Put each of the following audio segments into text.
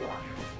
Watch.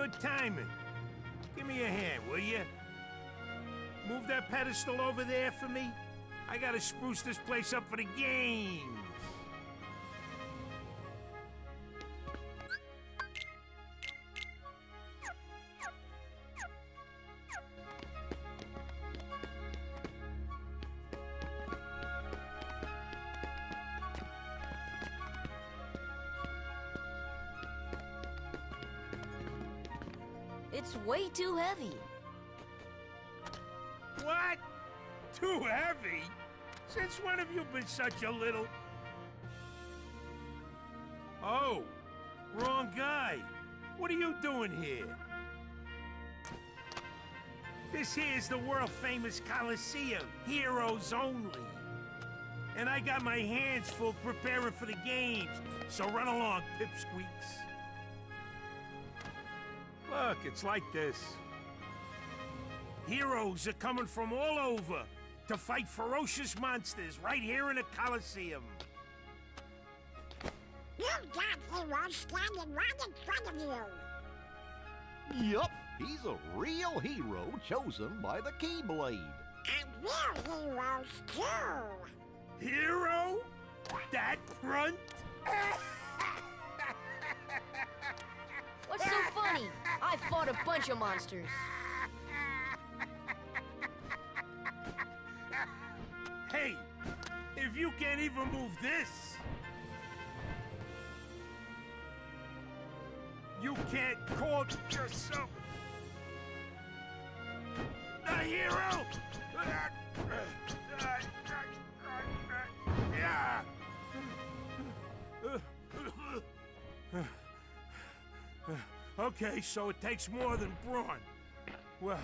Good timing. Give me a hand, will you? Move that pedestal over there for me. I gotta spruce this place up for the games. It's way too heavy. What? Too heavy? Since when have you been such a little... Oh, wrong guy. What are you doing here? This here's the world-famous Coliseum, heroes only. And I got my hands full preparing for the games, so run along, pipsqueaks. Look, it's like this. Heroes are coming from all over to fight ferocious monsters right here in the Coliseum. You've got heroes standing right in front of you. Yup, he's a real hero chosen by the Keyblade. And we're heroes too. Hero? That grunt? What's so funny? I fought a bunch of monsters. Hey, if you can't even move this, you can't call yourself a hero. Okay, so it takes more than brawn. Well,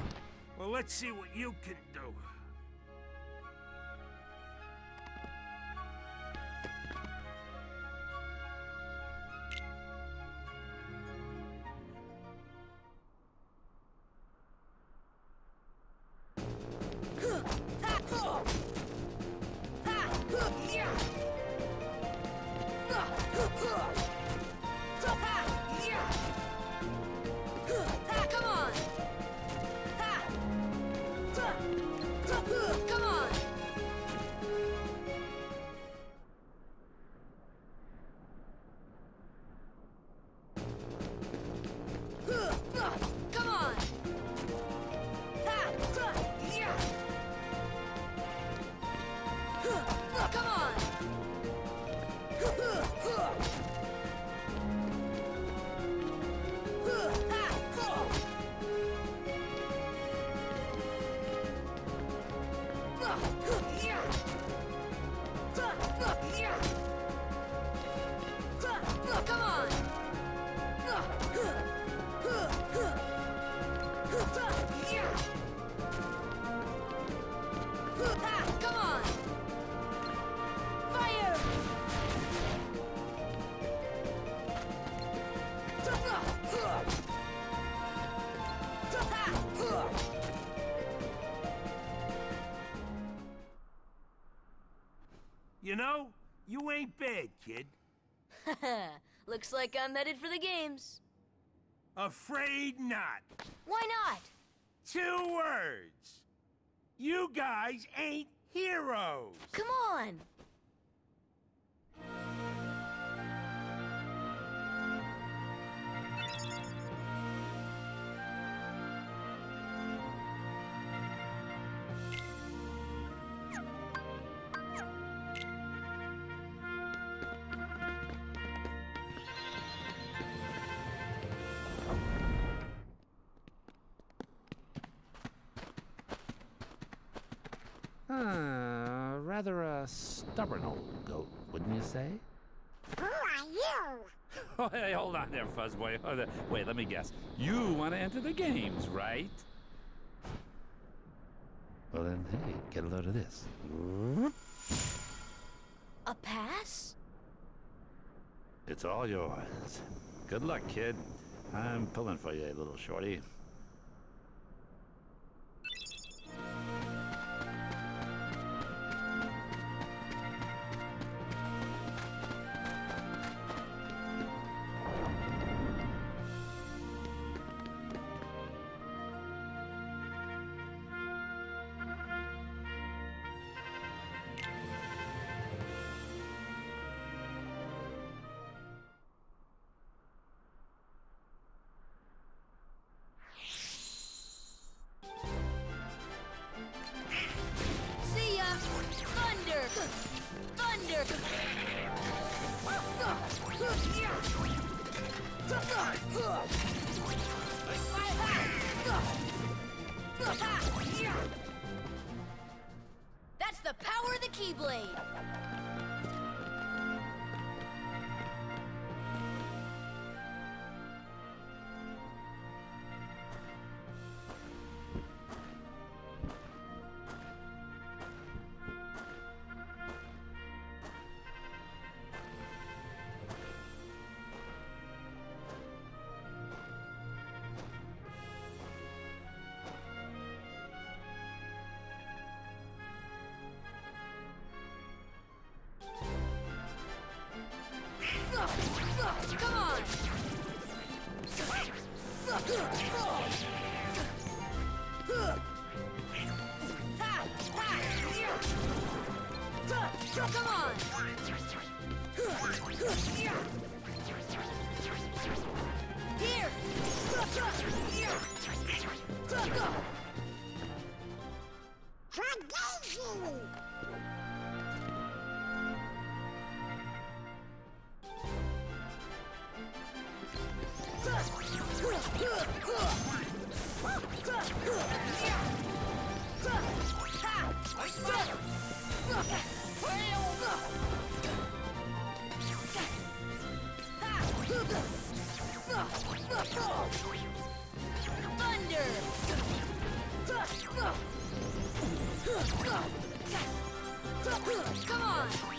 well, let's see what you can do. Kid. Looks like I'm headed for the games. Afraid not. Why not? Two words. You guys ain't heroes. Come on! Uh, rather a stubborn old goat, wouldn't you say? Who are you? Oh, hey, hold on there, Fuzzboy. On. Wait, let me guess. You want to enter the games, right? Well then, hey, get a load of this. A pass? It's all yours. Good luck, kid. I'm pulling for you, little shorty. That's the power of the Keyblade! Come on! Come on! Here! Tradition! On!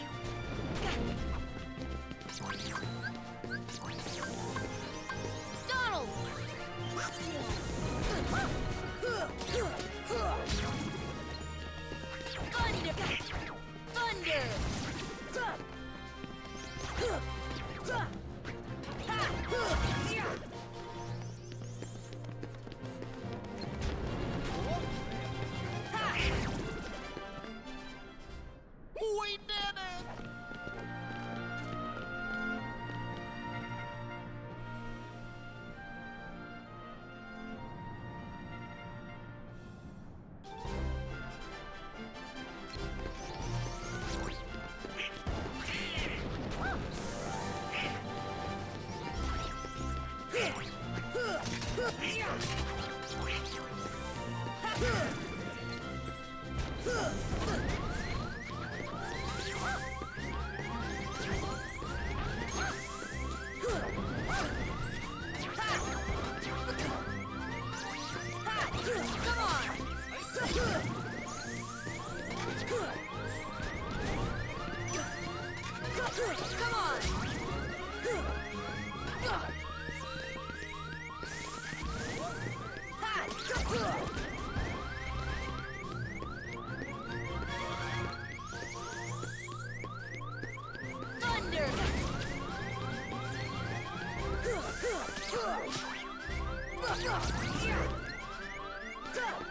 Yeah!